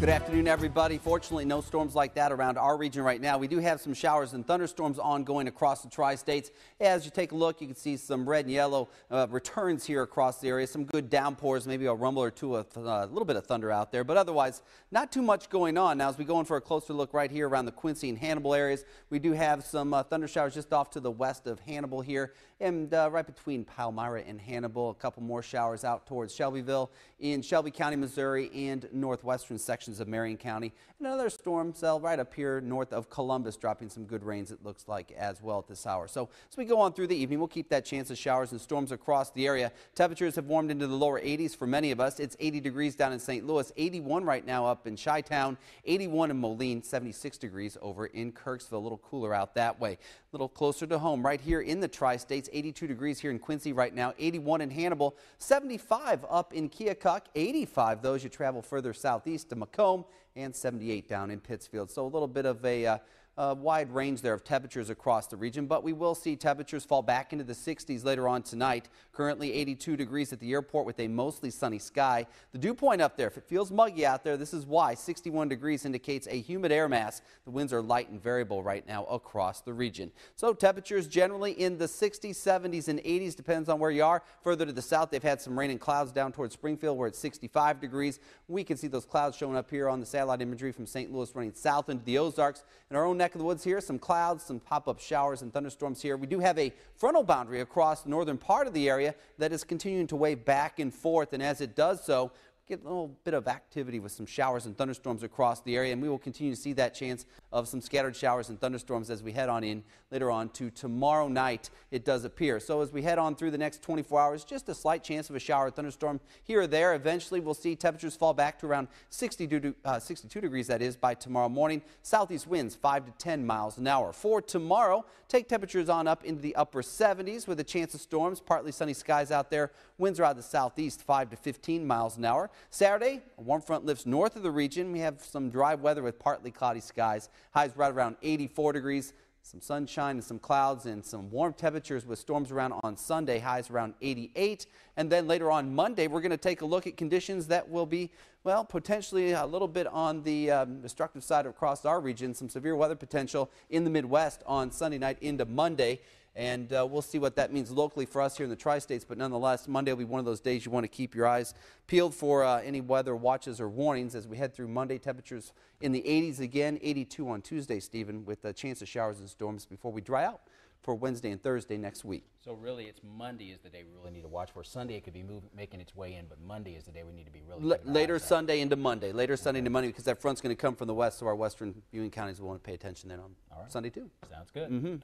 Good afternoon, everybody. Fortunately, no storms like that around our region right now. We do have some showers and thunderstorms ongoing across the tri-states. As you take a look, you can see some red and yellow uh, returns here across the area. Some good downpours, maybe a rumble or two, a uh, little bit of thunder out there, but otherwise, not too much going on. Now, as we go in for a closer look right here around the Quincy and Hannibal areas, we do have some uh, thunder showers just off to the west of Hannibal here, and uh, right between Palmyra and Hannibal. A couple more showers out towards Shelbyville in Shelby County, Missouri, and northwestern sections sections of Marion County. And another storm cell right up here north of Columbus, dropping some good rains, it looks like, as well at this hour. So as we go on through the evening, we'll keep that chance of showers and storms across the area. Temperatures have warmed into the lower 80s for many of us. It's 80 degrees down in St. Louis, 81 right now up in Chi-Town, 81 in Moline, 76 degrees over in Kirksville. A little cooler out that way. A little closer to home right here in the tri-states, 82 degrees here in Quincy right now, 81 in Hannibal, 75 up in Keokuk, 85 those you travel further southeast to Macomb. Macomb and 78 down in Pittsfield. So a little bit of a uh, a wide range there of temperatures across the region, but we will see temperatures fall back into the 60s later on tonight. Currently 82 degrees at the airport with a mostly sunny sky. The dew point up there, if it feels muggy out there, this is why 61 degrees indicates a humid air mass. The winds are light and variable right now across the region. So temperatures generally in the 60s, 70s, and 80s, depends on where you are. Further to the south, they've had some rain and clouds down towards Springfield where it's 65 degrees. We can see those clouds showing up here on the satellite imagery from St. Louis running south into the Ozarks. In our own neck of the woods here, some clouds, some pop-up showers and thunderstorms here. We do have a frontal boundary across the northern part of the area that is continuing to wave back and forth, and as it does so, get a little bit of activity with some showers and thunderstorms across the area, and we will continue to see that chance of some scattered showers and thunderstorms as we head on in later on to tomorrow night, it does appear. So as we head on through the next 24 hours, just a slight chance of a shower or thunderstorm here or there. Eventually, we'll see temperatures fall back to around 62, uh, 62 degrees, that is, by tomorrow morning. Southeast winds 5 to 10 miles an hour. For tomorrow, take temperatures on up into the upper 70s with a chance of storms, partly sunny skies out there. Winds are out of the southeast 5 to 15 miles an hour. Saturday, a warm front lifts north of the region. We have some dry weather with partly cloudy skies. Highs right around 84 degrees. Some sunshine and some clouds and some warm temperatures with storms around on Sunday, highs around 88. And then later on Monday, we're going to take a look at conditions that will be, well, potentially a little bit on the um, destructive side across our region. Some severe weather potential in the Midwest on Sunday night into Monday and uh, we'll see what that means locally for us here in the tri-states. But nonetheless, Monday will be one of those days you want to keep your eyes peeled for uh, any weather watches or warnings as we head through Monday. Temperatures in the 80s again, 82 on Tuesday, Stephen, with a chance of showers and storms before we dry out for Wednesday and Thursday next week. So really, it's Monday is the day we really need to watch for. Sunday it could be moving, making its way in, but Monday is the day we need to be really. L later Sunday into Monday, later okay. Sunday into Monday, because that front's going to come from the west, so our western viewing counties will want to pay attention then on Sunday too. Sounds good. Mm -hmm.